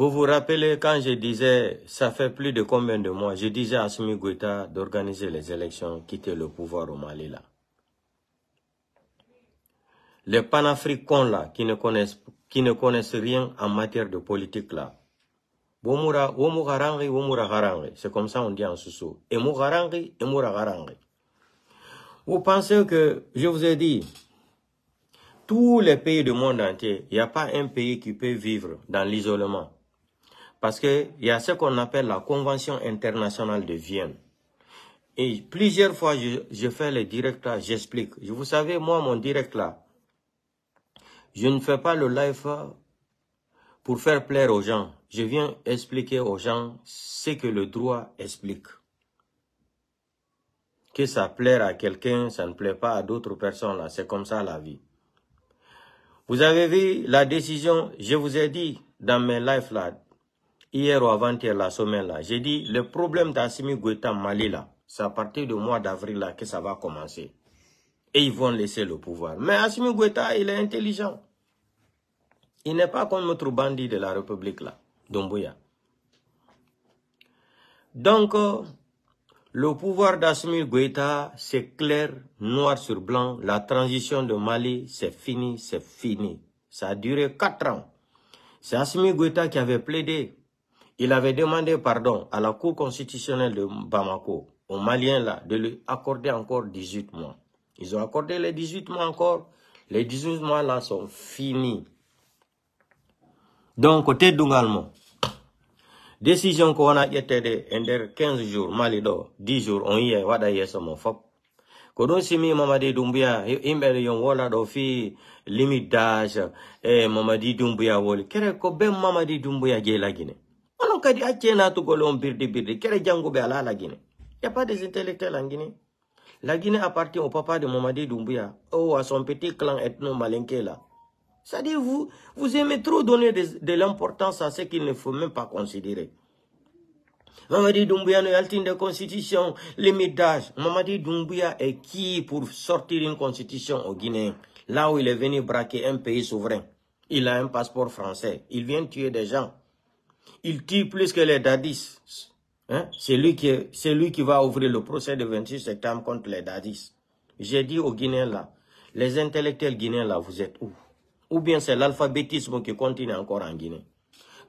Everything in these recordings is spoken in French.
Vous vous rappelez quand je disais, ça fait plus de combien de mois, je disais à Assimi Goïta d'organiser les élections, quitter le pouvoir au Mali là. Les panafricains là, qui ne connaissent, qui ne connaissent rien en matière de politique là, c'est comme ça on dit en sous Et et Vous pensez que, je vous ai dit, tous les pays du monde entier, il n'y a pas un pays qui peut vivre dans l'isolement. Parce qu'il y a ce qu'on appelle la Convention internationale de Vienne. Et plusieurs fois, je, fais les directs là, j'explique. Vous savez, moi, mon direct là, je ne fais pas le live pour faire plaire aux gens. Je viens expliquer aux gens ce que le droit explique. Que ça plaire à quelqu'un, ça ne plaît pas à d'autres personnes. là. C'est comme ça la vie. Vous avez vu la décision, je vous ai dit dans mes lives là, hier ou avant-hier, la semaine là, j'ai dit le problème d'Assimi Goïta Mali là, c'est à partir du mois d'avril là que ça va commencer. Et ils vont laisser le pouvoir. Mais Assimi Goïta, il est intelligent. Il n'est pas comme notre bandit de la République là, Domboya. Donc, le pouvoir d'Assimi Goïta, c'est clair, noir sur blanc. La transition de Mali, c'est fini, c'est fini. Ça a duré quatre ans. C'est Assimi Goïta qui avait plaidé il avait demandé pardon à la Cour constitutionnelle de Bamako, aux Maliens là, de lui accorder encore 18 mois. Ils ont accordé les 18 mois encore. Les 18 mois là sont finis. Donc, côté d'Ungalmo, décision qu'on a été de 15 jours, Malido, 10 jours, on y est, wada mon fop. Kodo simi Mamadi Doumbia, imbele yon wala do fi limite d'âge, et Mamadi Doumbia woli. Kere ko ben Mamadi Doumbia la Guinée kadi guinée y a pas des intellectuels en guinée la guinée appartient au papa de Mamadi Doumbouya. Ou à son petit clan ethno-malinké là. C'est-à-dire vous vous aimez trop donner de, l'importance à ce qu'il ne faut même pas considérer. Mamadi Doumbouya ne yaltine de constitution limite d'âge. Mamadi Doumbouya est qui pour sortir une constitution au Guinée? Là où il est venu braquer un pays souverain. Il a un passeport français. Il vient tuer des gens il tue plus que les dadis. Hein? C'est lui, lui qui va ouvrir le procès de 26 septembre contre les dadis. J'ai dit aux Guinéens là, les intellectuels guinéens là, vous êtes où? Ou bien c'est l'alphabétisme qui continue encore en Guinée.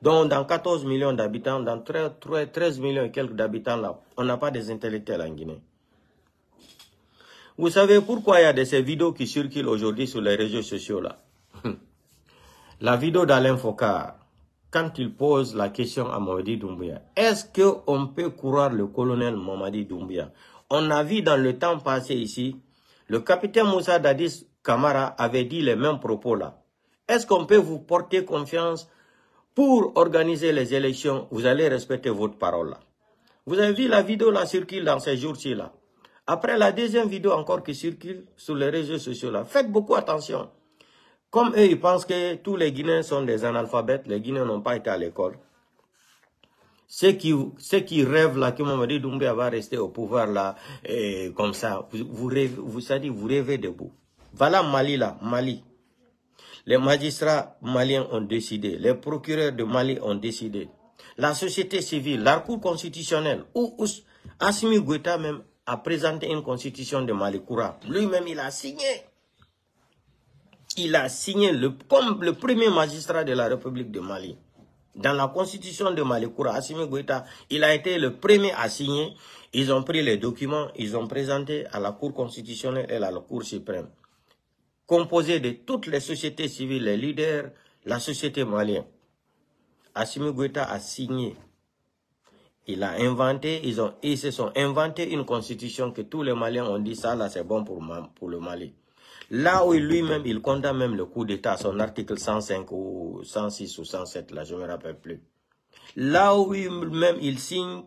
Donc dans 14 millions d'habitants, dans 13, 13 millions et quelques d'habitants là, on n'a pas des intellectuels en Guinée. Vous savez pourquoi il y a de ces vidéos qui circulent aujourd'hui sur les réseaux sociaux là? La vidéo d'Alain Focard, quand il pose la question à Mamadi Doumbouya, est-ce qu'on peut croire le colonel Mamadi Doumbouya? On a vu dans le temps passé ici, le capitaine Moussa Dadis Kamara avait dit les mêmes propos là. Est-ce qu'on peut vous porter confiance pour organiser les élections? Vous allez respecter votre parole là. Vous avez vu la vidéo là circule dans ces jours-ci là. Après la deuxième vidéo encore qui circule sur les réseaux sociaux là, faites beaucoup attention. Comme eux, ils pensent que tous les Guinéens sont des analphabètes, les Guinéens n'ont pas été à l'école. Ceux qui, ceux qui rêvent là, que Mamadi Doumbé va rester au pouvoir là, comme ça, vous, rêvez, vous, ça dit, vous rêvez debout. Voilà Mali là, Mali. Les magistrats maliens ont décidé, les procureurs de Mali ont décidé. La société civile, la Cour constitutionnelle, où, où Assimi même a présenté une constitution de Mali Koura. Lui-même, il a signé il a signé le, comme le premier magistrat de la République de Mali. Dans la constitution de Malikoura, Assimi Goïta, il a été le premier à signer. Ils ont pris les documents, ils ont présenté à la Cour constitutionnelle et à la Cour suprême. Composé de toutes les sociétés civiles, les leaders, la société malienne. Assimi Goïta a signé. Il a inventé, ils, ont, ils se sont inventés une constitution que tous les Maliens ont dit ça là c'est bon pour, pour le Mali. Là où lui-même, il condamne même le coup d'État, son article 105 ou 106 ou 107, là, je ne me rappelle plus. Là où lui-même, il signe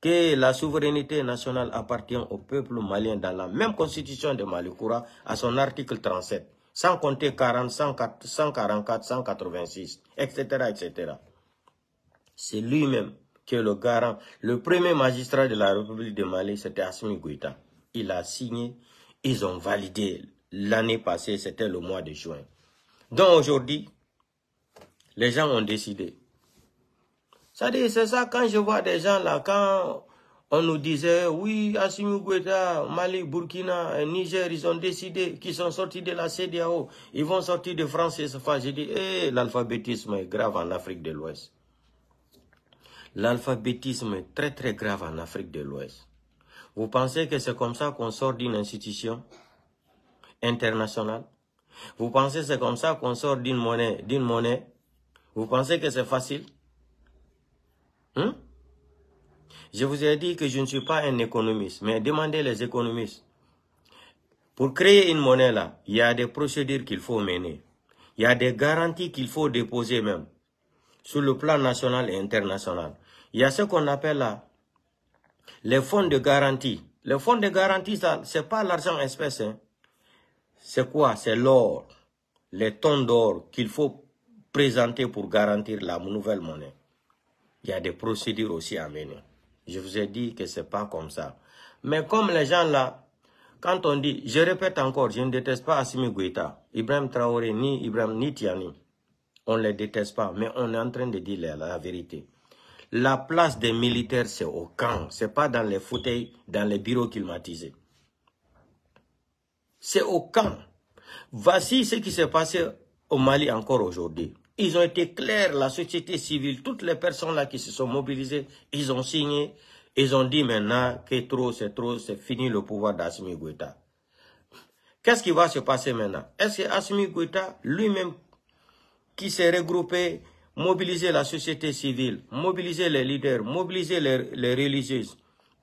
que la souveraineté nationale appartient au peuple malien dans la même constitution de Malikoura, à son article 37, sans compter 40, 144, 186, etc., etc. C'est lui-même qui est le garant. Le premier magistrat de la République de Mali, c'était Assimi Goïta. Il a signé, ils ont validé l'année passée, c'était le mois de juin. Donc aujourd'hui, les gens ont décidé. Dit, c'est ça quand je vois des gens là, quand on nous disait, oui, Assimi Goïta, Mali, Burkina, Niger, ils ont décidé qu'ils sont sortis de la CDAO, ils vont sortir de France et J'ai dit, eh, l'alphabétisme est grave en Afrique de l'Ouest. L'alphabétisme est très très grave en Afrique de l'Ouest. Vous pensez que c'est comme ça qu'on sort d'une institution? Internationale Vous pensez que c'est comme ça qu'on sort d'une monnaie, d'une monnaie? Vous pensez que c'est facile? Hein? Je vous ai dit que je ne suis pas un économiste, mais demandez les économistes. Pour créer une monnaie là, il y a des procédures qu'il faut mener. Il y a des garanties qu'il faut déposer même, sur le plan national et international. Il y a ce qu'on appelle là, les fonds de garantie. Les fonds de garantie, ce n'est pas l'argent espèce. Hein. C'est quoi? C'est l'or, les tonnes d'or qu'il faut présenter pour garantir la nouvelle monnaie. Il y a des procédures aussi à mener. Je vous ai dit que ce n'est pas comme ça. Mais comme les gens là, quand on dit, je répète encore, je ne déteste pas Assimi Goïta, Ibrahim Traoré, ni Ibrahim, ni Tiani. On ne les déteste pas, mais on est en train de dire la vérité. La place des militaires, c'est au camp. C'est pas dans les fauteuils, dans les bureaux climatisés. C'est au camp. Voici ce qui s'est passé au Mali encore aujourd'hui. Ils ont été clairs, la société civile, toutes les personnes là qui se sont mobilisées, ils ont signé, ils ont dit maintenant que trop, c'est trop, c'est fini le pouvoir d'Assimi Goïta. Qu'est-ce qui va se passer maintenant? Est-ce que Assimi Goïta, lui-même, qui s'est regroupé mobiliser la société civile, mobiliser les leaders, mobiliser les, religieuses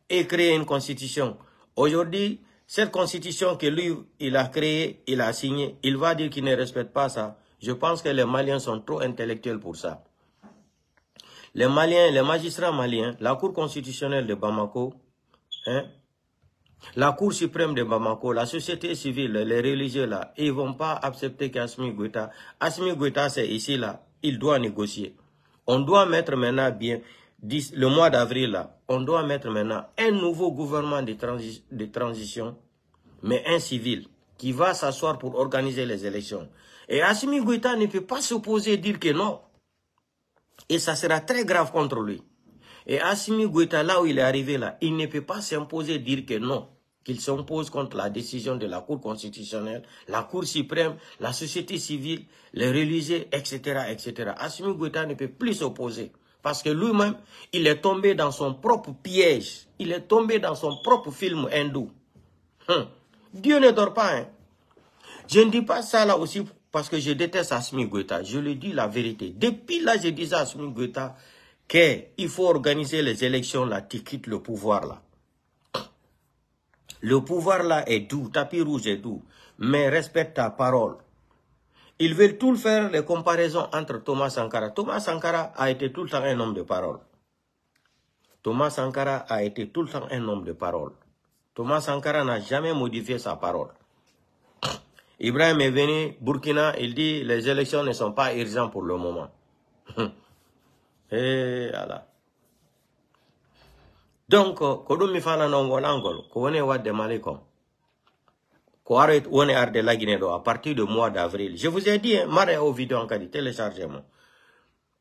et créer une constitution? Aujourd'hui, cette constitution que lui, il a créée, il a signée, il va dire qu'il ne respecte pas ça. Je pense que les Maliens sont trop intellectuels pour ça. Les Maliens, les magistrats maliens, la Cour constitutionnelle de Bamako, hein, la Cour suprême de Bamako, la société civile, les religieux là, ils vont pas accepter qu'Asmi Goueta, Asmi Goueta c'est ici là, il doit négocier. On doit mettre maintenant bien, le mois d'avril on doit mettre maintenant un nouveau gouvernement de, transition, mais un civil, qui va s'asseoir pour organiser les élections. Et Assimi Goïta ne peut pas s'opposer et dire que non. Et ça sera très grave contre lui. Et Assimi Goïta, là où il est arrivé là, il ne peut pas s'imposer et dire que non qu'il s'impose contre la décision de la Cour constitutionnelle, la Cour suprême, la société civile, les religieux, etc. etc. Assimi ne peut plus s'opposer. Parce que lui-même, il est tombé dans son propre piège. Il est tombé dans son propre film hindou. Hum. Dieu ne dort pas. Hein. Je ne dis pas ça là aussi parce que je déteste Assimi Goïta. Je lui dis la vérité. Depuis là, je disais à Assimi Goïta qu'il faut organiser les élections là, tu quittes le pouvoir là. Le pouvoir là est doux, tapis rouge est doux, mais respecte ta parole. Ils veulent tout faire les comparaisons entre Thomas Sankara. Thomas Sankara a été tout le temps un homme de parole. Thomas Sankara a été tout le temps un homme de parole. Thomas Sankara n'a jamais modifié sa parole. Ibrahim est venu, Burkina, il dit les élections ne sont pas urgentes pour le moment. Et voilà. donc ko ɗum mi fanano wonangol ko woni are woni arde lagine ɗo à partir de mois d'avril. Je vous ai dit mare o vidéo kadi téléchargé mo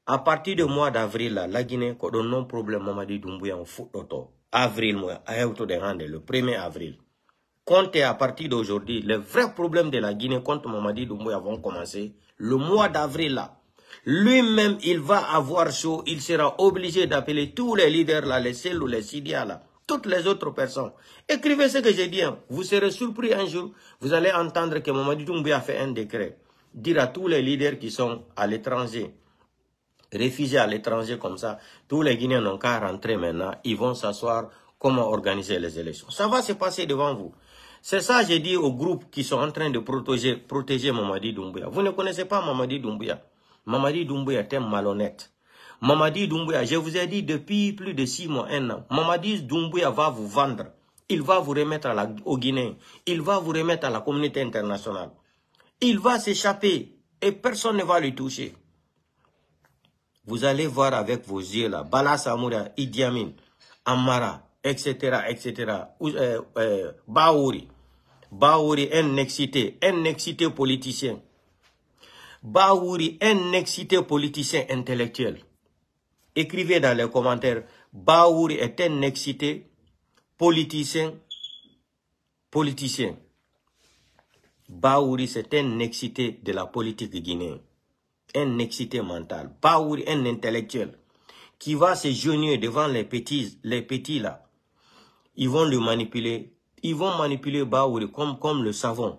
à partir de mois d'avril la lagine ko ɗon noon probléme mamadi dumbuyan fuɗɗoto avril mo a hewtude hande le 1er avril. Comptez à partir d'aujourd'hui les vrais problèmes de la guinée contre mamadi dumbuya vont commencer le mois d'avril là. Lui-même, il va avoir chaud, il sera obligé d'appeler tous les leaders là, les cellules, les Sidia là, toutes les autres personnes. Écrivez ce que j'ai dit. Hein. Vous serez surpris un jour, vous allez entendre que Mamadi Doumbé a fait un décret. Dire à tous les leaders qui sont à l'étranger, réfugiés à l'étranger comme ça, tous les Guinéens n'ont qu'à rentrer maintenant, ils vont s'asseoir comment organiser les élections. Ça va se passer devant vous. C'est ça j'ai dit aux groupes qui sont en train de protéger, protéger Mamadi Doumbouya. Vous ne connaissez pas Mamadi Doumbouya. Mamadi Doumbouya un malhonnête. Mamadi Doumbouya, je vous ai dit depuis plus de six mois, un an, Mamadi Doumbouya va vous vendre. Il va vous remettre au Guinée. Il va vous remettre à la communauté internationale. Il va s'échapper et personne ne va lui toucher. Vous allez voir avec vos yeux là, Bala Samoura, Idi Amin, Amara, etc., etc., euh, euh, Baouri. Baouri, un excité, un excité politicien. Baouri, un excité politicien intellectuel. Écrivez dans les commentaires, Baouri est un excité politicien, politicien. Baouri, c'est un excité de la politique guinéenne. Un excité mental. Baouri, un intellectuel qui va se genouiller devant les petits, les petits là. Ils vont le manipuler. Ils vont manipuler Baouri comme, comme le savon.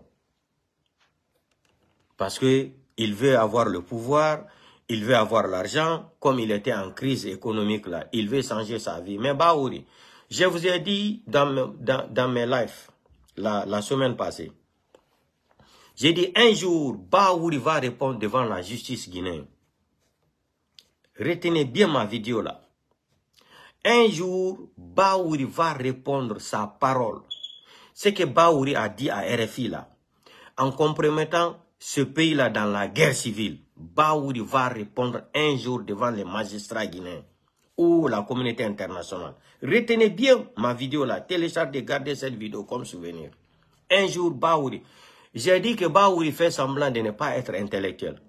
Parce que il veut avoir le pouvoir, il veut avoir l'argent, comme il était en crise économique là, il veut changer sa vie. Mais Baouri, je vous ai dit dans, dans, mes lives, la, semaine passée, j'ai dit un jour, Baouri va répondre devant la justice guinéenne. Retenez bien ma vidéo là. Un jour, Baouri va répondre sa parole. Ce que Baouri a dit à RFI là, en compromettant ce pays-là dans la guerre civile, Baouri va répondre un jour devant les magistrats guinéens ou la communauté internationale. Retenez bien ma vidéo là, téléchargez, gardez cette vidéo comme souvenir. Un jour, Baouri. J'ai dit que Baouri fait semblant de ne pas être intellectuel.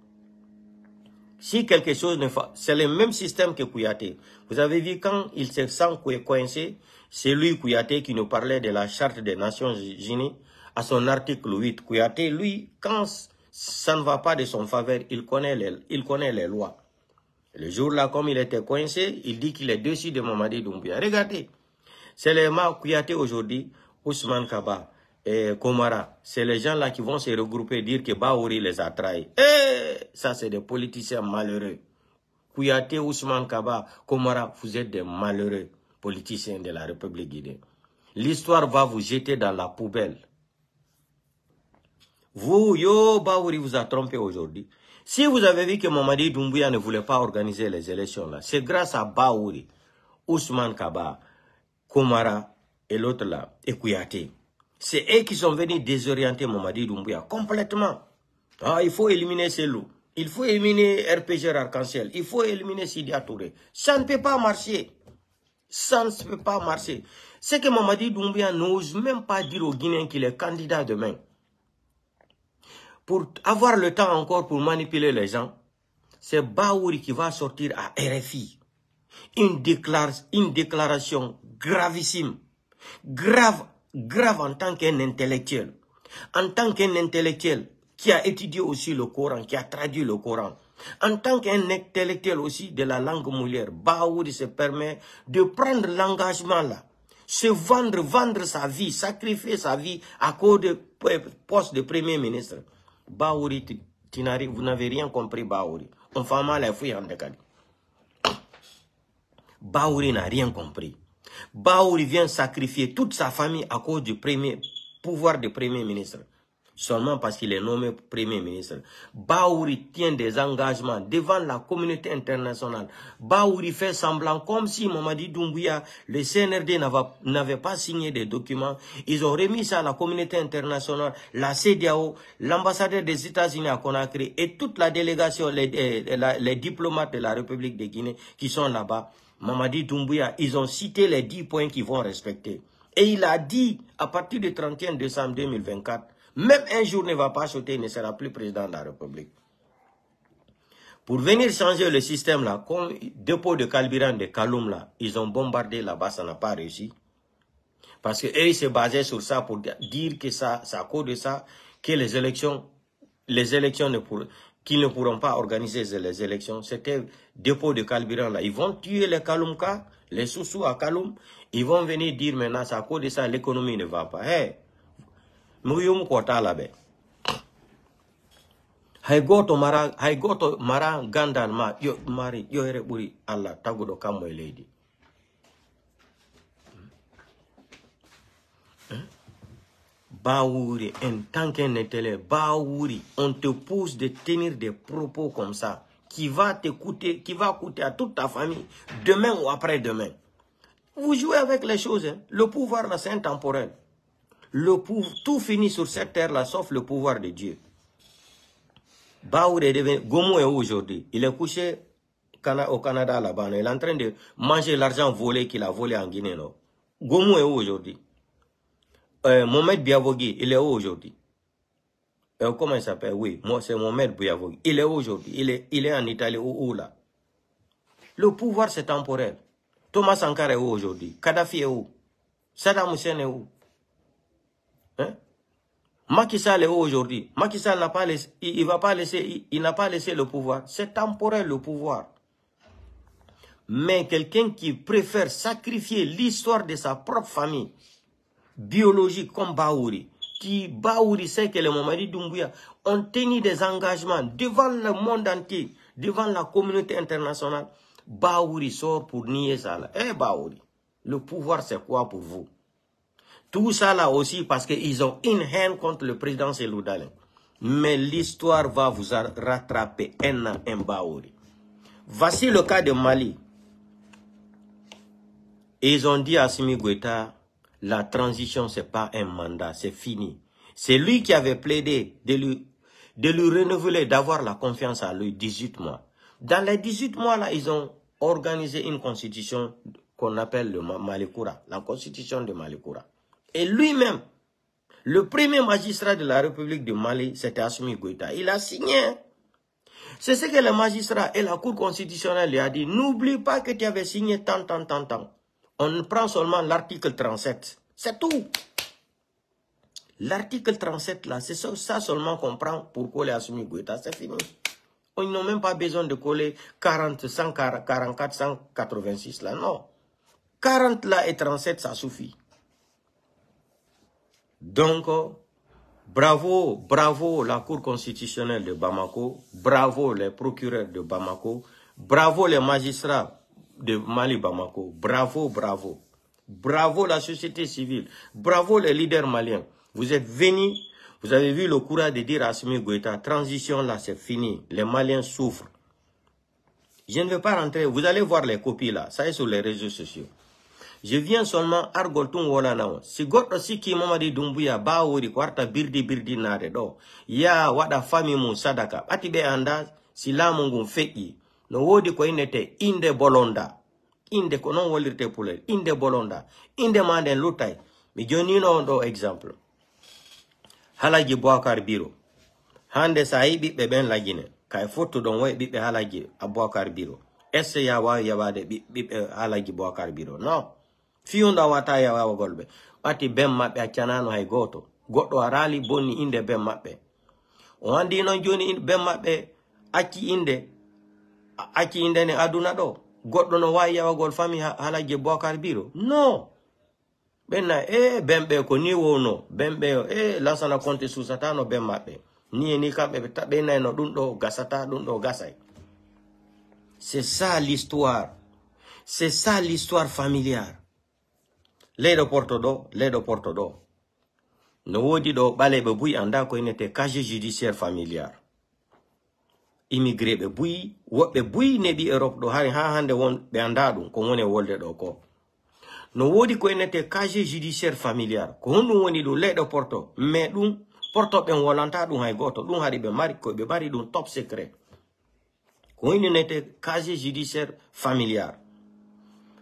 Si quelque chose ne fait, c'est le même système que Kouyaté. Vous avez vu quand il se sent coincé, c'est lui Kouyaté qui nous parlait de la charte des Nations Unies à son article 8. Kouyaté, lui, quand ça ne va pas de son faveur, il connaît les, il connaît les lois. Le jour-là, comme il était coincé, il dit qu'il est dessus de Mamadi Doumbia. Regardez, c'est les Kouyaté aujourd'hui, Ousmane Kaba et Komara. C'est les gens-là qui vont se regrouper et dire que Baouri les a trahis. Eh, ça, c'est des politiciens malheureux. Kouyaté, Ousmane Kaba, Komara, vous êtes des malheureux politiciens de la République guinéenne. L'histoire va vous jeter dans la poubelle. Vous, yo, Baouri vous a trompé aujourd'hui. Si vous avez vu que Mamadi Doumbouya ne voulait pas organiser les élections là, c'est grâce à Baouri, Ousmane Kaba, Komara et l'autre là, et Kouyaté. C'est eux qui sont venus désorienter Mamadi Doumbouya complètement. Ah, il faut éliminer ces loups. Il faut éliminer RPG Arc-en-Ciel. Il faut éliminer Sidia Touré. Ça ne peut pas marcher. Ça ne peut pas marcher. C'est que Mamadi Doumbouya n'ose même pas dire aux Guinéens qu'il est candidat demain pour avoir le temps encore pour manipuler les gens, c'est Baouri qui va sortir à RFI. Une, déclaration gravissime, grave, grave en tant qu'un intellectuel. En tant qu'un intellectuel qui a étudié aussi le Coran, qui a traduit le Coran. En tant qu'un intellectuel aussi de la langue moulière, Baouri se permet de prendre l'engagement là, se vendre, vendre sa vie, sacrifier sa vie à cause de poste de premier ministre. Baouri, vous n'avez rien compris, Baouri. On fait mal à fouiller en décalé. Baouri n'a rien compris. Baouri vient sacrifier toute sa famille à cause du premier pouvoir du premier ministre seulement parce qu'il est nommé Premier ministre. Baouri tient des engagements devant la communauté internationale. Baouri fait semblant comme si Mamadi Doumbouya, le CNRD n'avait pas signé des documents. Ils ont remis ça à la communauté internationale, la CDAO, l'ambassadeur des États-Unis à Conakry et toute la délégation, les, diplomates de la République de Guinée qui sont là-bas. Mamadi Doumbouya, ils ont cité les 10 points qu'ils vont respecter. Et il a dit, à partir du 31 décembre 2024, même un jour ne va pas sauter, il ne sera plus président de la République. Pour venir changer le système là, comme dépôt de carburant de Kaloum là, ils ont bombardé là-bas, ça n'a pas réussi. Parce qu'eux, se basaient sur ça pour dire que ça, c'est à cause de ça que les élections, les élections ne qu'ils ne pourront pas organiser les élections. C'était dépôt de carburant là. Ils vont tuer les Kaloumka, les sous-sous à Kaloum. Ils vont venir dire maintenant, c'est à cause de ça, l'économie ne va pas. Muyum kota labe hay goto mara hay goto mara gandan ma yo mari yo ere buri alla tagudo kammo e leydi Baouri, en tant qu'un Baouri, on te pousse de tenir des propos comme ça, qui va t'écouter, qui va coûter à toute ta famille, demain ou après-demain. Vous jouez avec les choses, hein. le pouvoir c'est intemporel. Le tout finit sur cette terre-là, sauf le pouvoir de Dieu. Baour est devenu, Gomo est aujourd'hui. Il est couché au Canada là-bas. Il est en train de manger l'argent volé qu'il a volé en Guinée. Gomo est où aujourd'hui? Euh, Mohamed Biavogi, il est où aujourd'hui? Euh, comment il s'appelle? Oui, moi c'est Mohamed Biavogi. Il est où aujourd'hui? Il est, il est en Italie ou là? Le pouvoir, c'est temporel. Thomas Sankara est où aujourd'hui? Kadhafi est où? Saddam Hussein est où? Macky Sall est où aujourd'hui? Macky n'a pas laissé, il, va pas laisser, il n'a pas laissé le pouvoir. C'est temporel le pouvoir. Mais quelqu'un qui préfère sacrifier l'histoire de sa propre famille, biologique comme Baouri, qui Baouri sait que les Mamadi Doumbouya ont tenu des engagements devant le monde entier, devant la communauté internationale. Baouri sort pour nier ça. Eh Baouri, le pouvoir c'est quoi pour vous? Tout ça là aussi parce qu'ils ont une haine contre le président Selou Mais l'histoire va vous rattraper un an, un Baouri. Voici le cas de Mali. ils ont dit à Simi Guetta, la transition, c'est pas un mandat, c'est fini. C'est lui qui avait plaidé de lui, renouveler, d'avoir la confiance à lui 18 mois. Dans les 18 mois-là, ils ont organisé une constitution qu'on appelle le la constitution de Malikoura. Et lui-même, le premier magistrat de la République du Mali, c'était Assumi Goïta. Il a signé. C'est ce que le magistrat et la Cour constitutionnelle lui a dit. N'oublie pas que tu avais signé tant, tant, tant, tant. On prend seulement l'article 37. C'est tout. L'article 37, là, c'est ça, seulement qu'on prend pour coller Assumi Goïta. C'est fini. Ils n'ont même pas besoin de coller 40, 144, 186, là. Non. 40 là et 37, ça suffit. Donc, bravo, bravo la Cour constitutionnelle de Bamako, bravo les procureurs de Bamako, bravo les magistrats de Mali Bamako, bravo, bravo. Bravo la société civile, bravo les leaders maliens. Vous êtes venus, vous avez vu le courage de dire à Assimi Goïta, transition là c'est fini, les Maliens souffrent. Je ne vais pas rentrer, vous allez voir les copies là, ça est sur les réseaux sociaux. Je viens seulement argoltun wala nawo. Si goɗɗo sikki mamadi dumbuya bawori ko warta birdi birdi nade ɗo. Ya waɗa fami mum sadaka. Ɓati ɓe anda si laamu ngun feƴƴi. No wodi ko innete inde bolonda. Inde ko non wollirte pulel. Inde bolonda. Inde ma nden luttay mi jonino on ɗo exemple. Halaji boakar biro. Hande sa yi ɓiɓɓe ɓen lagine kay fottuɗon woye ɓiɓɓe halaji aboakar biro. Est ce ya wawi yawade ɓiɓɓe halaji boakar biro? Non fiyunda wata yawawagol ɓe ɓati ben maɓɓe accanano hay goto. Goɗɗo arali boni inde ben maɓɓe o andi noon joni ben maɓɓe acci inde. Acci inde ne aduna ɗo goɗɗo no wawi yawagol fami halaje buwa biro no! Ɓenna e benɓe ko ni wowno benɓe e lansana konti susatano ben maɓɓe ni e ni kamɓe ɓennayno ɗum ɗo gasata ɗum ɗo gasay c'est ça l'histoire. C'est ça l'histoire familiare leyɗo porto ɗo leyɗo porto ɗo no wodi ɗo ɓaleɓe buyi anda ko inete casier judiciaire familiar. Immigré ɓe buyi woɓɓe buyi neɓi europe ɗo hari ha hande won ɓe anda ɗum ko woni wolde ɗo ko. No wodi ko inete casier judiciaire familiar ko honɗum woni ɗum leyɗo porto mais ɗum porto ɓen wolanta ɗum hay goto ɗum haɗi ɓe mari koɓe mari ɗum top secret. Ko inete casier judiciaire familiar.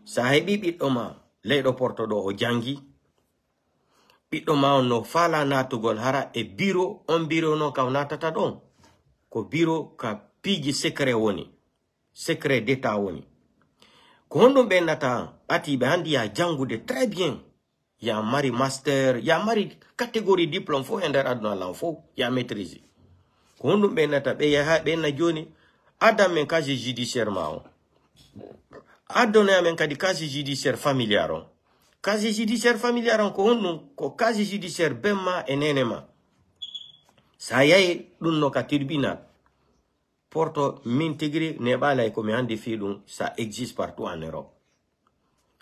Sa heɓi leyɗo portoɗo o jangi. Ɓiɗɗo ma on no fala natugol hara e biro on biro no kam natata ɗon. Ko biro ka piiji secret woni secret d'état woni. Ko honɗum ɓennata ɓatiɓe handi ya jangude très bien. Ya mari master ya mari catégorie diplôme fo e nder aduna lan fo ya maîtrise. Ko honɗum ɓennata ɓe yaha ɓenna joni adamen casier judiciaire ma o. addone amen kadi kasi judiciaire familiar on casier judiciaire familiar on ko honɗum ko casier judiciaire benma e nenema sa yahi ɗum no ka tribunal. Porto min tigiri neɓalay komi handi fi ɗum ça existe partout en europe.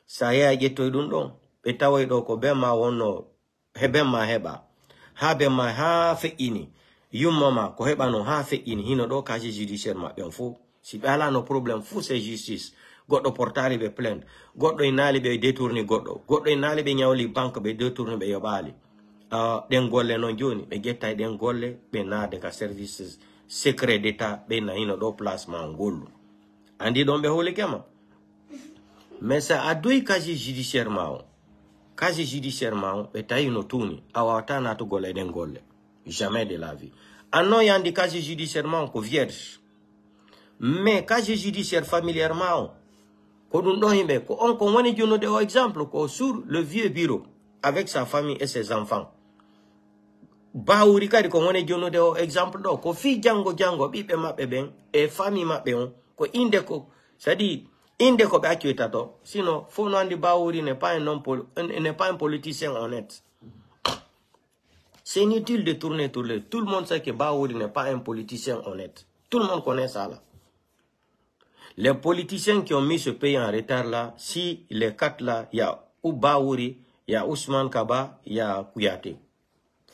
Sa yaha ƴettoy ɗum ɗon ɓe tawoy ɗo ko benma wonno he benma heɓa ha benma ha feƴƴini yummama ko heɓano ha feƴƴini hino ɗo casier judiciaire maɓɓe on fo si ɓe alano probléme fou c'est justice goɗɗo portari ɓe plainte goɗɗo e naali ɓe détourni goɗɗo goɗɗo e naali ɓe ñawli banque ɓe détourni ɓe yoɓaali ɗen golle noon joni ɓe ƴetta ɗen golle ɓe naade ka services secret d' état ɓe nahino ɗo placement ngollu. Andi ɗon ɓe holikema mais sa addoyi casier judiciaire ma o casier judiciaire ma o ɓe tawi no tuuni a wawata natugol e golle. Jamais de la vie. Annon yandi casier judiciaire ma ko vierge. Mais casier judiciaire familière ma ko ɗum ɗon yimɓe ko on kon woni jonnude o exemple. Ko sur le vieux bureau avec sa famille et ses enfants. Bawuri kadi ko woni jonnude o exemple. Ɗo ko fi janngo janngo ɓiɓɓe maɓɓe ɓen e famille maɓɓe on. Ko inde ko dire inde ko ɓe accuita to. Sinon fof no andi bawuri n'est pas un homme n'est pas un politicien honnête. C'est inutile de tourner tout le tout le monde sait que Baouri n'est pas un politicien honnête. Tout le monde connaît ça là les politiciens qui ont mis ce pays en retard là, si les quatre là, il y a Baouri, il y a Ousmane Kaba, il y a Kouyaté.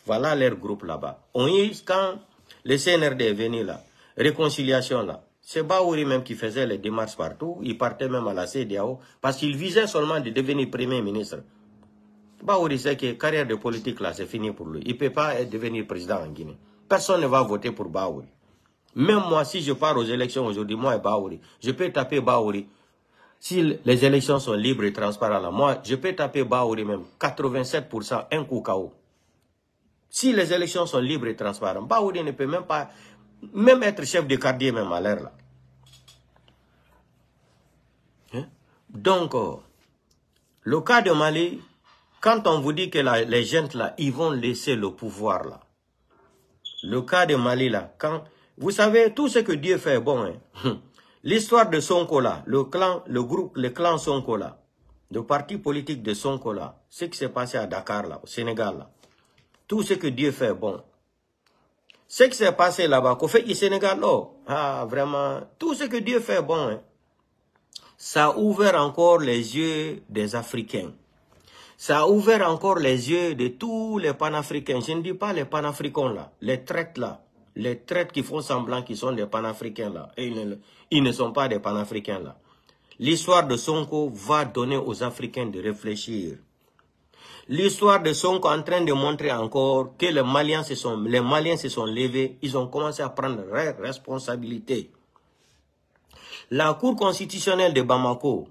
Voilà leur groupe là-bas. On y, quand le CNRD est venu là, réconciliation là, c'est Baouri même qui faisait les démarches partout. Il partait même à la CDAO parce qu'il visait seulement de devenir Premier ministre. Baouri sait que carrière de politique là, c'est fini pour lui. Il ne peut pas devenir président en Guinée. Personne ne va voter pour Baouri. Même moi, si je pars aux élections aujourd'hui, moi et Baouri, je peux taper Baouri. Si les élections sont libres et transparentes, moi, je peux taper Baouri même 87%, un coup KO. Si les élections sont libres et transparentes, Baouri ne peut même pas, même être chef de quartier même à l'air là. Hein? Donc, euh, le cas de Mali, quand on vous dit que les gens là, ils vont laisser le pouvoir là. Le cas de Mali là, quand vous savez, tout ce que Dieu fait est bon. Hein. L'histoire de Sonkola, le clan, le groupe, le clan Sonkola, le parti politique de Sonkola, ce qui s'est passé à Dakar, là, au Sénégal, là. tout ce que Dieu fait est bon. Ce qui s'est passé là-bas, qu'au fait du Sénégal, oh, ah, vraiment, tout ce que Dieu fait est bon. Hein. Ça a ouvert encore les yeux des Africains. Ça a ouvert encore les yeux de tous les panafricains. Je ne dis pas les panafricains là, les traites là les traites qui font semblant qu'ils sont des panafricains là, et ils ne, sont pas des panafricains là. L'histoire de Sonko va donner aux Africains de réfléchir. L'histoire de Sonko en train de montrer encore que les Maliens se sont, levés, ils ont commencé à prendre leurs responsabilités. La Cour constitutionnelle de Bamako,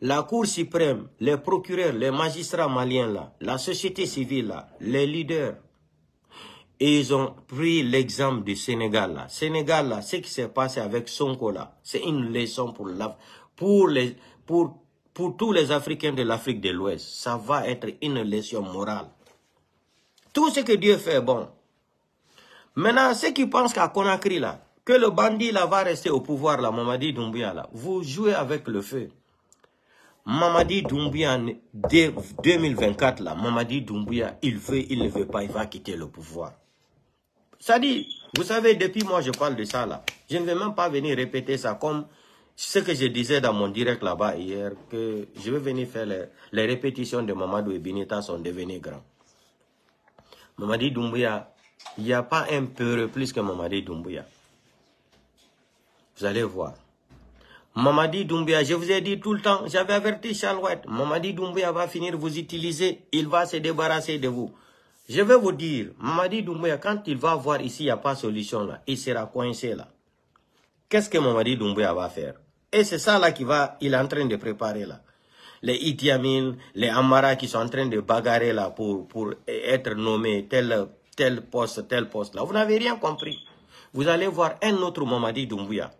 la Cour suprême, les procureurs, les magistrats maliens là, la société civile là, les leaders, et ils ont pris l'exemple du Sénégal là. Sénégal là, ce qui s'est passé avec Sonko là, c'est une leçon pour, la, pour, les, pour, pour tous les Africains de l'Afrique de l'Ouest. Ça va être une leçon morale. Tout ce que Dieu fait est bon. Maintenant, ceux qui pensent qu'à Conakry là, que le bandit là va rester au pouvoir là, Mamadi Doumbia là, vous jouez avec le feu. Mamadi Doumbia, 2024 là, Mamadi Doumbia, il veut, il ne veut pas, il va quitter le pouvoir. Ça dit, vous savez, depuis moi je parle de ça là. Je ne vais même pas venir répéter ça comme ce que je disais dans mon direct là-bas hier, que je vais venir faire les, les répétitions de Mamadou et Binita sont devenus grands. Mamadi Doumbouya, il n'y a pas un peu plus que Mamadi Doumbouya. Vous allez voir. Mamadi Doumbouya, je vous ai dit tout le temps, j'avais averti Charlotte, Mamadi Doumbouya va finir vous utiliser, il va se débarrasser de vous. Je vais vous dire, Mamadi Doumbouya, quand il va voir ici, il n'y a pas de solution là, il sera coincé là. Qu'est-ce que Mamadi Doumbouya va faire? Et c'est ça là qu'il va, il est en train de préparer là. Les Idi Amin, les Amara qui sont en train de bagarrer là pour, pour être nommés tel, tel poste, tel poste là. Vous n'avez rien compris. Vous allez voir un autre Mamadi Doumbouya.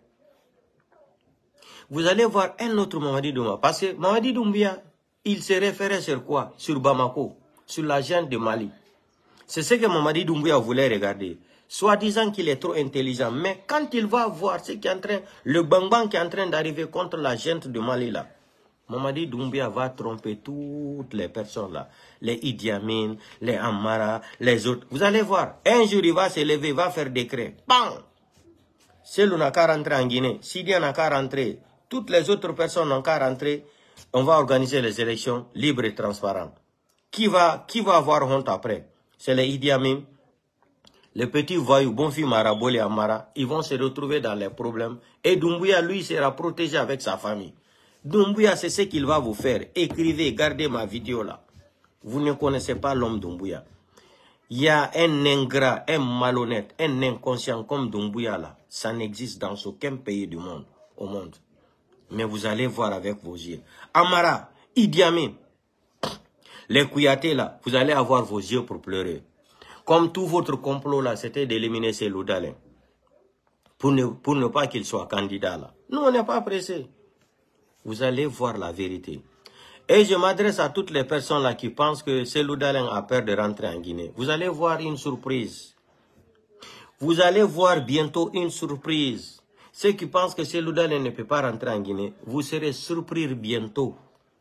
Vous allez voir un autre Mamadi Doumbouya. Parce que Mamadi Doumbouya, il se référait sur quoi? Sur Bamako, sur la gêne de Mali. C'est ce que Mamadi Doumbouya voulait regarder. Soit disant qu'il est trop intelligent. Mais quand il va voir ce qui est en train, le bang qui est en train d'arriver contre la gente de Mali là, Mamadi Doumbia va tromper toutes les personnes là. Les Idi Amin, les Amara, les autres. Vous allez voir. Un jour, il va se lever, il va faire décret. Bang! Selou n'a qu'à rentrer en Guinée. Sidia n'a qu'à rentrer. Toutes les autres personnes n'ont qu'à rentrer. On va organiser les élections libres et transparentes. Qui va avoir honte après? C'est les Idi Amin. Les petits voyous, bon fils Marabol et Amara, ils vont se retrouver dans les problèmes. Et Doumbouya, lui, sera protégé avec sa famille. Doumbouya, c'est ce qu'il va vous faire. Écrivez, gardez ma vidéo là. Vous ne connaissez pas l'homme Doumbouya. Il y a un ingrat, un malhonnête, un inconscient comme Doumbouya là. Ça n'existe dans aucun pays du monde, au monde. Mais vous allez voir avec vos yeux. Amara, Idi Amin, les Kouyaté là, vous allez avoir vos yeux pour pleurer. Comme tout votre complot là, c'était d'éliminer ces Loudalins. Pour ne, pour ne pas qu'il soit candidat là. Nous, on n'est pas pressés. Vous allez voir la vérité. Et je m'adresse à toutes les personnes là qui pensent que Selou Dalen a peur de rentrer en Guinée. Vous allez voir une surprise. Vous allez voir bientôt une surprise. Ceux qui pensent que Selou Dalen ne peut pas rentrer en Guinée, vous serez surpris bientôt.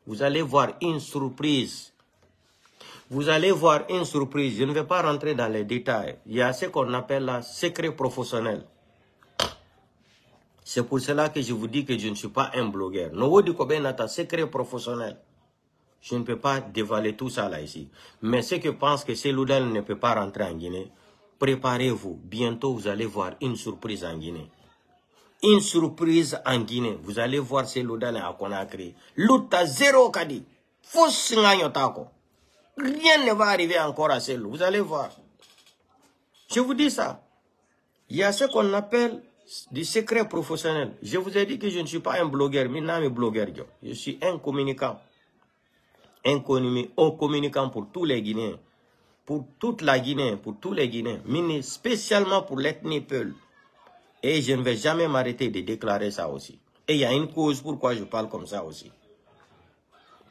Vous allez voir une surprise. Vous allez voir une surprise. Je ne vais pas rentrer dans les détails. Il y a ce qu'on appelle la secret professionnel. C'est pour cela que je vous dis que je ne suis pas un blogueur. Secret professionnel. Je ne peux pas dévoiler tout ça là ici. Mais ceux qui pensent que Seloudal ne peut pas rentrer en Guinée, préparez-vous. Bientôt, vous allez voir une surprise en Guinée. Une surprise en Guinée. Vous allez voir Seloudal à Conakry. Luta zéro kadi. Rien ne va arriver encore à Selou. Vous allez voir. Je vous dis ça. Il y a ce qu'on appelle du secret professionnel. Je vous ai dit que je ne suis pas un blogueur, mais non, blogueur. Je suis un communicant. Un communicant pour tous les Guinéens. Pour toute la Guinée, pour tous les Guinéens. Mais spécialement pour l'ethnie Peul. Et je ne vais jamais m'arrêter de déclarer ça aussi. Et il y a une cause pourquoi je parle comme ça aussi.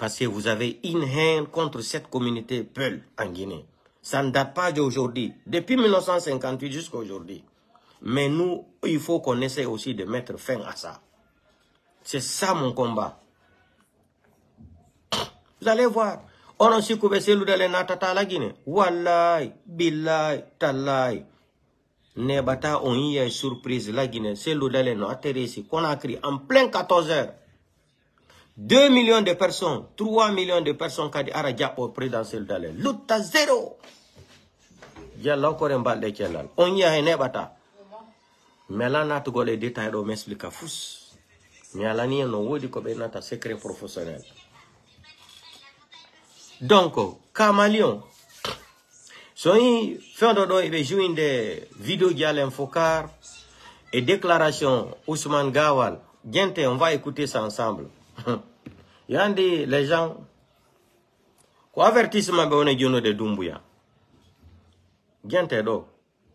Parce que vous avez une haine contre cette communauté Peul en Guinée. Ça ne date pas d'aujourd'hui. Depuis 1958 jusqu'à aujourd'hui. Mais nous, il faut qu'on essaie aussi de mettre fin à ça. C'est ça mon combat. Vous allez voir. On a aussi couvert le natata la Guinée. Wallahi, billahi, talai. Nebata on y a surprise la Guinée. C'est le no atterri ici. Conakry en plein 14 heures. 2 millions de personnes, 3 millions de personnes qui ont été au présidentiel d'aller. L'autre zéro. Il y a encore un bal de Tchelal. On y a un ebata. Mais là, on a les détails de m'expliquer fous. Mais là, on a un secret professionnel. Donc, Kamalion, soy fait de il joué des vidéos qui allaient et déclaration Ousmane Gawal. Gente, on va écouter ça ensemble. yandi les gens ko avertissement ɓe woni de dumbuya. Gente ɗo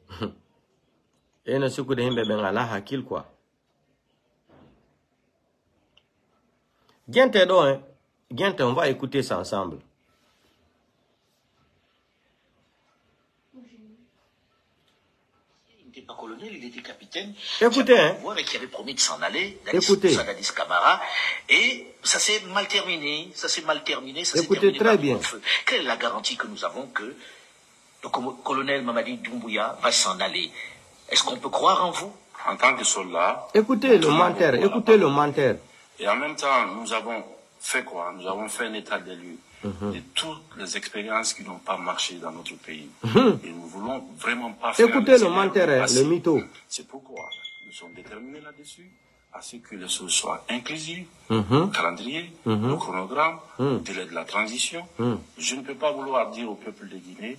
ene sukude himɓe ɓen ala hakkil quoi. Gente ɗo hein gente on va écouter ça ensemble colonel, il était capitaine. Écoutez, qui, hein. et qui avait promis de s'en aller, Écoutez. Sadadis Camara, et ça s'est mal terminé, ça s'est mal terminé, ça s'est terminé très bien. Quelle est la garantie que nous avons que le colonel Mamadi Doumbouya va s'en aller? Est-ce qu'on peut croire en vous? En tant que soldat. Écoutez le menteur, écoutez le menteur. Et en même temps, nous avons fait quoi? Nous avons fait un état des lieux Mhm. de toutes les expériences qui n'ont pas marché dans notre pays. Mhm. Et nous voulons vraiment pas faire Écoutez le menteur, le mytho. C'est pourquoi nous sommes déterminés là-dessus à ce que les choses soient inclusives, mhm. le calendrier, le chronogramme, le délai de la transition. Je ne peux pas vouloir dire au peuple de Guinée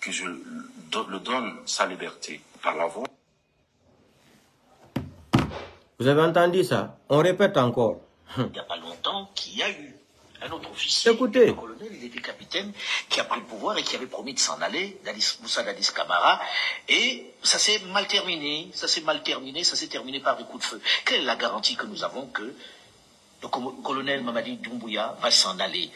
que je le donne sa liberté par la voie. Vous avez entendu ça? On répète encore. Il n'y a pas longtemps qu'il y a eu un autre officier, Écoutez. un colonel, il était capitaine, qui a pris le pouvoir et qui avait promis de s'en aller, Moussa Dadis Kamara, et ça s'est mal terminé, ça s'est mal terminé, ça s'est terminé par des coups de feu. Quelle est la garantie que nous avons que le colonel Mamadi Doumbouya va s'en aller?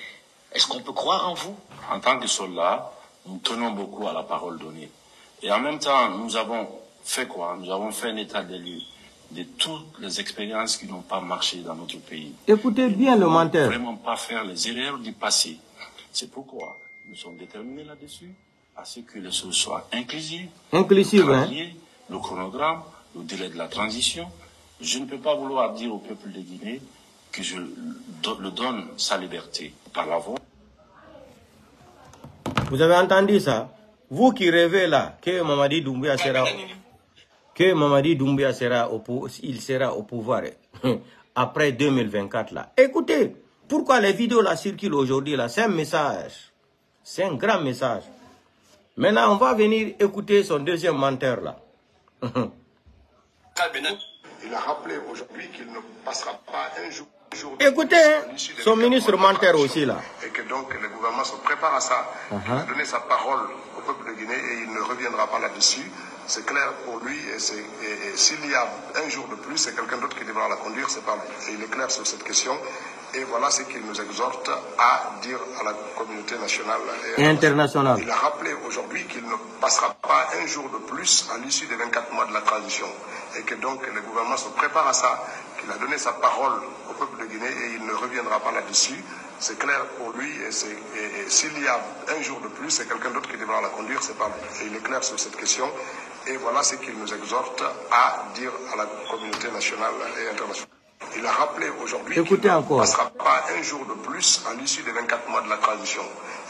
Est-ce qu'on peut croire en vous? En tant que soldat, nous tenons beaucoup à la parole donnée. Et en même temps, nous avons fait quoi? Nous avons fait un état des lieux de toutes les expériences qui n'ont pas marché dans notre pays. Écoutez bien le menteur. Vraiment pas faire les erreurs du passé. C'est pourquoi nous sommes déterminés là-dessus à ce que les choses soient inclusives. Inclusives, hein? Le chronogramme, le délai de la transition. Je ne peux pas vouloir dire au peuple de Guinée que je le donne sa liberté par la voie. Vous avez entendu ça? Vous qui rêvez là, que Mamadi Doumbouya sera que Mamadi Doumbia sera au, il sera au pouvoir après 2024 là. Écoutez, pourquoi les vidéos là circulent aujourd'hui là? C'est un message. C'est un grand message. Maintenant, on va venir écouter son deuxième menteur là. Il a rappelé aujourd'hui qu'il ne passera pas un jour. Écoutez, hein, son 24 ministre menteur aussi, là. Et que donc le gouvernement se prépare à ça. Il a Uh-huh. donné sa parole au peuple de Guinée et il ne reviendra pas là-dessus. C'est clair pour lui et, s'il y a un jour de plus, c'est quelqu'un d'autre qui devra la conduire, c'est pas lui. Il est clair sur cette question. Et voilà ce qu'il nous exhorte à dire à la communauté nationale Et internationale. Il a rappelé aujourd'hui qu'il ne passera pas un jour de plus à l'issue des 24 mois de la transition. Et que donc le gouvernement se prépare à ça, qu'il a donné sa parole au peuple de Guinée et il ne reviendra pas là-dessus. C'est clair pour lui et, c'est- et- et s'il y a un jour de plus, c'est quelqu'un d'autre qui devra la conduire, c'est pas lui. Il est clair sur cette question. Et voilà ce qu'il nous exhorte à dire à la communauté nationale et internationale. Il a rappelé aujourd'hui qu'il ne passera pas un jour de plus à l'issue des 24 mois de la transition.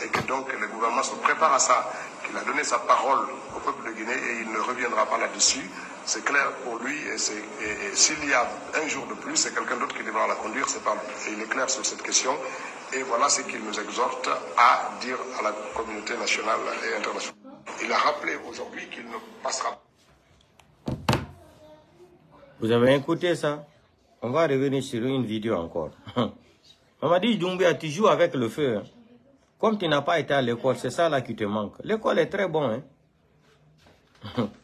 Et que donc le gouvernement se prépare à ça, qu'il a donné sa parole au peuple de Guinée et il ne reviendra pas là-dessus. C'est clair pour lui et, et- s'il y a un jour de plus, c'est quelqu'un d'autre qui devra la conduire, pas il est clair sur cette question. Et voilà ce qu'il nous exhorte à dire à la communauté nationale et internationale. Il a rappelé aujourd'hui qu'il ne passera Vous avez écouté ça? On va revenir sur une vidéo encore. On m'a dit, Doumbia, tu joues avec le feu. hein. Comme tu n'as pas été à l'école, c'est ça là qui te manque. L'école est très bon. Hein?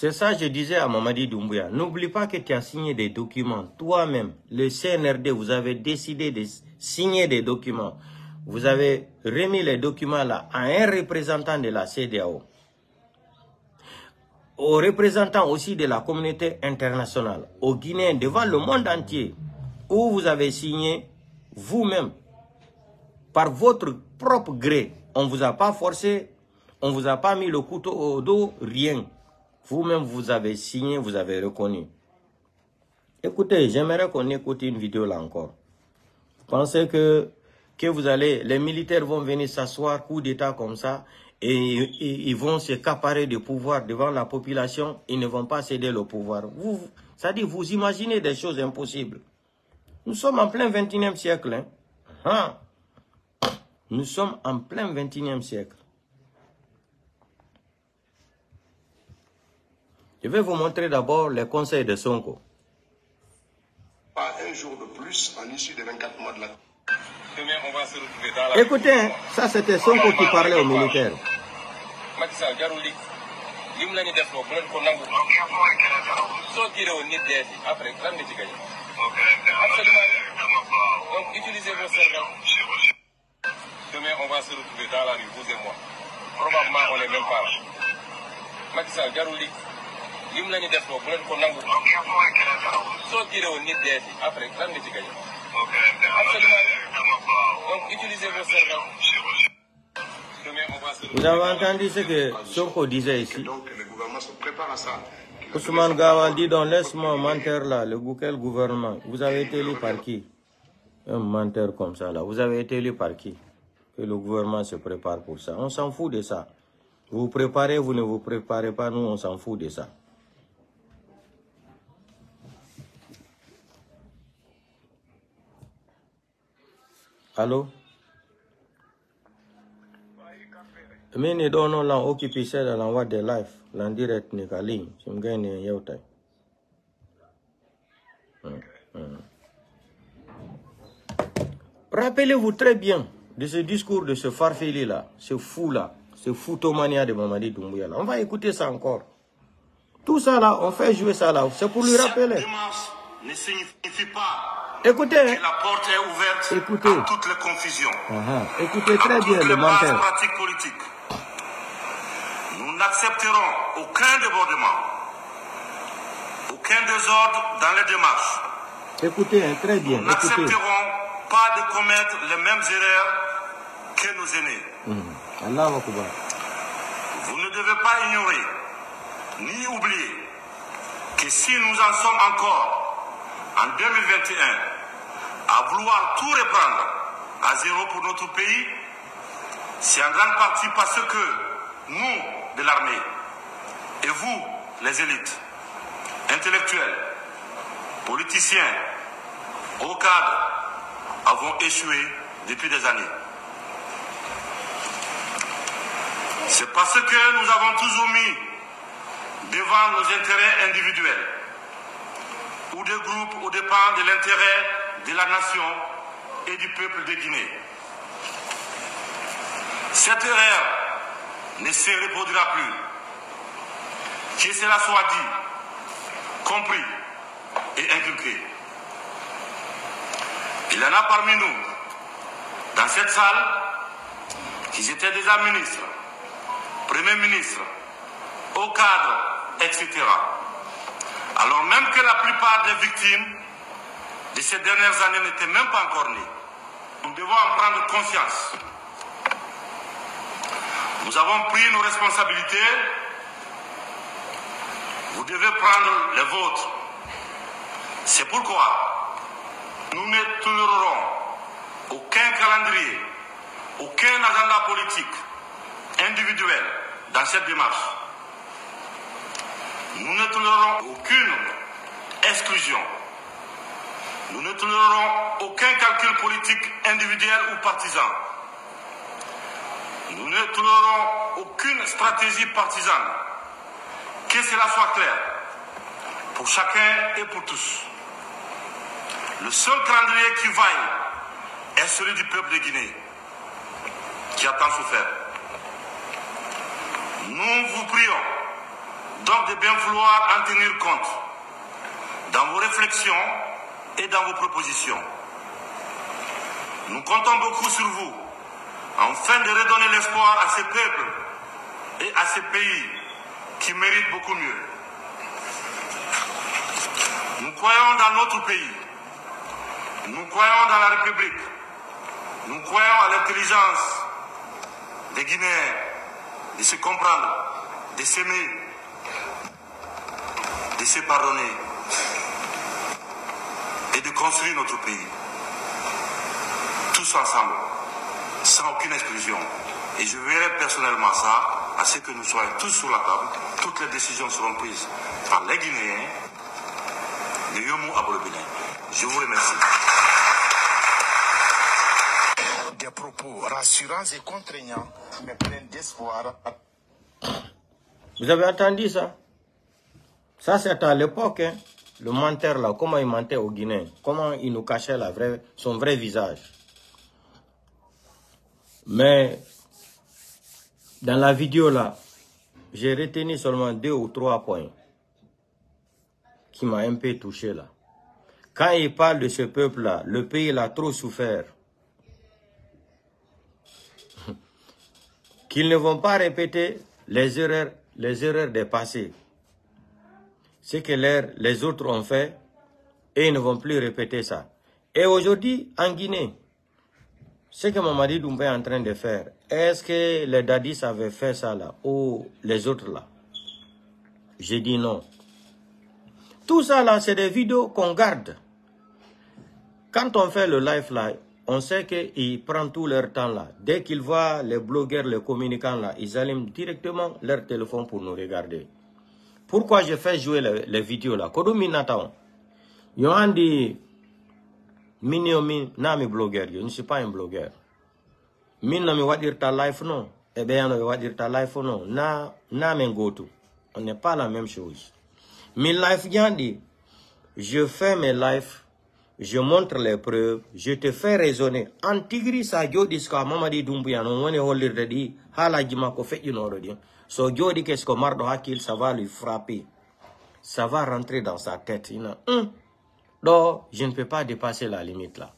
C'est ça que je disais à Mamadi Doumbouya. N'oublie pas que tu as signé des documents. Toi-même, le CNRD, vous avez décidé de signer des documents. Vous avez remis les documents là à un représentant de la CDAO. Aux représentants aussi de la communauté internationale, aux Guinéens, devant le monde entier, où vous avez signé vous-même, par votre propre gré. On ne vous a pas forcé, on ne vous a pas mis le couteau au dos, rien. Vous-même, vous avez signé, vous avez reconnu. Écoutez, j'aimerais qu'on écoute une vidéo là encore. Vous pensez que, que vous allez, les militaires vont venir s'asseoir, coup d'État comme ça, et, ils vont se caparer de pouvoir devant la population, ils ne vont pas céder le pouvoir. Vous, ça dit, vous imaginez des choses impossibles. Nous sommes en plein 21e siècle. hein. Ah. Nous sommes en plein 21e siècle. Je vais vous montrer d'abord les conseils de Sonko. pas un jour de plus à l'issue des 24 mois de la Demain, on va se retrouver dans la Écoutez, ça c'était Sonko qui parlait aux militaires. Donc utilisez vos cerveaux. Demain on va se retrouver dans la rue vous et moi. Probablement on est même pas là. Macky Sall lim la ñu def loo bu leen ko nangu. Soo tiré woon nit dee si après lan nga ci gañ absolument donc utilisez vos cerveaux. Vous avez entendu ce que Sonko disait ici. Donc le gouvernement se prépare à ça. qu'il a donné Ousmane sa Gawa parole dit donc laisse-moi menteur là, le quel gouvernement? Vous avez été élu par qui? Un menteur comme ça là, vous avez été élu par qui? Que le gouvernement se prépare pour ça. On s'en fout de ça. Vous vous préparez, vous ne vous préparez pas, nous on s'en fout de ça. Allô? Mini ɗo noon lan occupi seeɗa lan wadde live lan direct ni ka ligne sim gayni en yewtay Hmm, hmm. Rappelez-vous très bien de ce discours de ce farfelu là, ce fou là, ce foutomania de Mamadi Doumbouya là. On va écouter ça encore. Tout ça là, on fait jouer ça là, c'est pour lui rappeler. Ne signifie pas Écoutez, la porte est ouverte Écoutez. à toutes les confusions, écoutez très à bien le menteur. politiques. Nous n'accepterons aucun débordement, aucun désordre dans les démarches. Écoutez hein, très bien, Nous n'accepterons pas de commettre les mêmes erreurs que nos aînés. Mhm. Vous ne devez pas ignorer ni oublier que si nous en sommes encore en 2021 vouloir tout reprendre à zéro pour notre pays, c'est en grande partie parce que nous, de l'armée, et vous, les élites, intellectuels, politiciens, hauts cadres, avons échoué depuis des années. C'est parce que nous avons toujours mis devant nos intérêts individuels ou des groupes au dépend de l'intérêt de la nation et du peuple de Guinée. Cette erreur ne se reproduira plus. Que cela soit dit, compris et inculqué. Il y en a parmi nous, dans cette salle, qui étaient déjà ministres, premiers ministres, hauts cadres, etc. Alors même que la plupart des victimes de ces dernières années n'étaient même pas encore nées, nous devons en prendre conscience. Nous avons pris nos responsabilités. Vous devez prendre les vôtres. C'est pourquoi nous ne tolérerons aucun calendrier, aucun agenda politique individuel dans cette démarche. Nous ne tolérerons aucune exclusion. Nous ne tolérerons aucun calcul politique individuel ou partisan. Nous ne tolérerons aucune stratégie partisane. Que cela soit clair pour chacun et pour tous. Le seul calendrier qui vaille est celui du peuple de Guinée, qui a tant souffert. Nous vous prions donc de bien vouloir en tenir compte dans vos réflexions et dans vos propositions. Nous comptons beaucoup sur vous afin de redonner l'espoir à ces peuples et à ces pays qui méritent beaucoup mieux. Nous croyons dans notre pays. Nous croyons dans la République. Nous croyons à l'intelligence des Guinéens de se comprendre, de s'aimer, de se pardonner et de construire notre pays. Tous ensemble, sans aucune exclusion. Et je verrai personnellement ça, à ce que nous soyons tous sur la table. Toutes les décisions seront prises par les Guinéens, les Yomu Abolobine. Je vous remercie. Des propos rassurants et contraignants, mais pleins d'espoir. Vous avez entendu ça? Ça, c'est à l'époque, hein, le menteur là, comment il mentait aux Guinéens, comment il nous cachait son vrai visage? Mais dans la vidéo là, j'ai retenu seulement deux ou trois points qui m'a un peu touché là. Quand il parle de ce peuple-là, le pays l'a trop souffert. Qu'ils ne vont pas répéter les erreurs des passés. Ce que les, autres ont fait, et ils ne vont plus répéter ça. Et aujourd'hui, en Guinée, ce que Mamadi Doumbé est en train de faire, est-ce que les Dadis avaient fait ça là, ou les autres là? J'ai dit non. Tout ça là, c'est des vidéos qu'on garde. Quand on fait le live là, on sait qu'ils prennent tout leur temps là. Dès qu'ils voient les blogueurs, les communicants là, ils allument directement leur téléphone pour nous regarder. Pourquoi je fais jouer les, les vidéos là? Kodumi Natao. Yohandi Miniomi Nami blogueur, je ne suis pas un blogueur. Min na mi wadir ta life non. Eh bien, mi wadir ta life non. Na, na men goto. On n'est pas la même chose. Mi life yandi. Je fais mes lives. Je montre les preuves. Je te fais raisonner. Antigri sa jodi ska mamadi dumbuya non woni hollirde di halaji makko feƴƴinoro ɗin so qu'est-ce que marɗo hakkil ça va lui frapper. Ça va rentrer dans sa tête. Ina hum, ɗo je ne peux pas dépasser la limite là.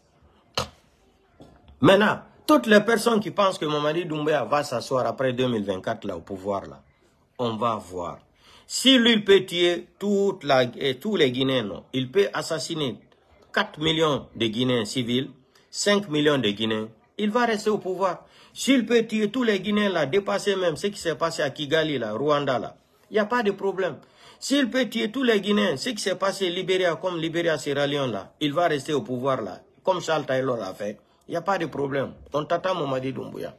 Maintenant toutes les personnes qui pensent que Mamadi Doumbouya va s'asseoir après 2024 là au pouvoir là on va voir. Si lui il peut tuer toute eh, tous les Guinéens non, il peut assassiner 4 millions de Guinéens civils, 5 millions de Guinéens, il va rester au pouvoir. S'il peut tuer tous les Guinéens là, dépasser même ce qui s'est passé à Kigali là, Rwanda là, il n'y a pas de problème. S'il peut tuer tous les Guinéens, ce qui s'est passé Libéria comme Libéria Sierra là, il va rester au pouvoir là, comme Charles Taylor l'a fait. Il n'y a pas de problème. On t'attend Mamadi Doumbouya.